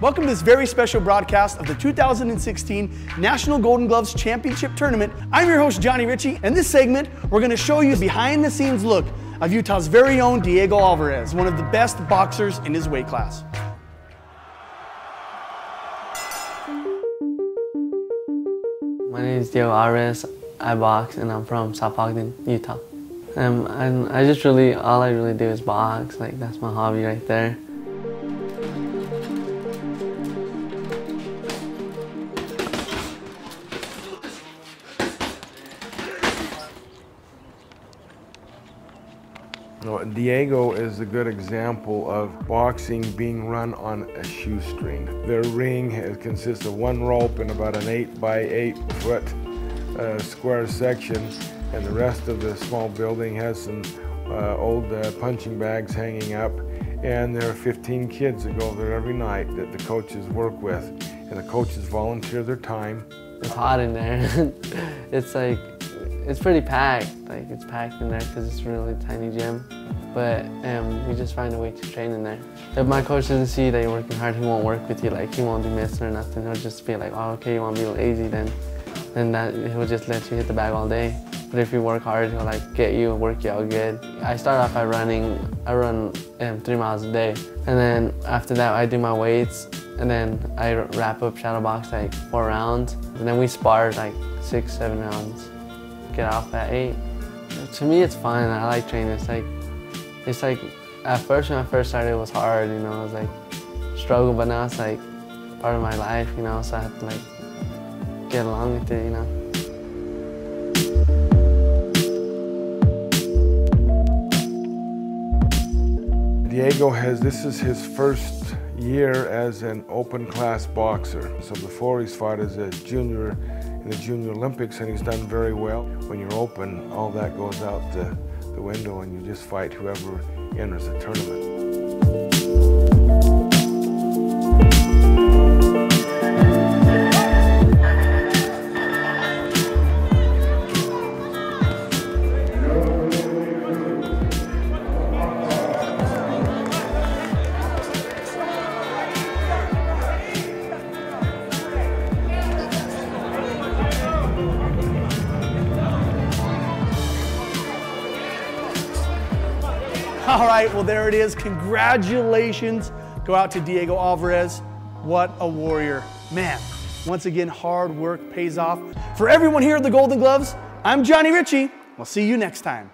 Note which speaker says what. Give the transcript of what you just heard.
Speaker 1: Welcome to this very special broadcast of the 2016 National Golden Gloves Championship Tournament. I'm your host, Johnny Ritchie, and this segment, we're gonna show you a behind the scenes look of Utah's very own Diego Alvarez, one of the best boxers in his weight class.
Speaker 2: My name is Diego Alvarez. I box and I'm from South Ogden, Utah. Um, and I just really, all I really do is box. Like that's my hobby right there.
Speaker 3: Diego is a good example of boxing being run on a shoestring. Their ring consists of one rope and about an eight by eight foot uh, square section, and the rest of the small building has some uh, old uh, punching bags hanging up. And there are 15 kids that go there every night that the coaches work with, and the coaches volunteer their time.
Speaker 2: It's hot in there. it's like it's pretty packed. Like it's packed in there because it's a really tiny gym. But um, we just find a way to train in there. If my coach doesn't see that you're working hard, he won't work with you. Like he won't be missing or nothing. He'll just be like, oh, okay, you want to be lazy, then, then that he'll just let you hit the bag all day. But if you work hard, he'll like get you, work you out good. I start off by running. I run um, three miles a day, and then after that, I do my weights, and then I wrap up shadow box like four rounds, and then we spar like six, seven rounds get off at 8. To me, it's fun. I like training. It's like, it's like, at first when I first started, it was hard, you know, it was like struggle, but now it's like part of my life, you know, so I have to like get along with it, you know.
Speaker 3: Diego has, this is his first year as an open class boxer. So before he's fought as a junior in the Junior Olympics and he's done very well. When you're open, all that goes out the, the window and you just fight whoever enters the tournament.
Speaker 1: All right, well, there it is. Congratulations go out to Diego Alvarez. What a warrior. Man, once again, hard work pays off. For everyone here at the Golden Gloves, I'm Johnny Ritchie. We'll see you next time.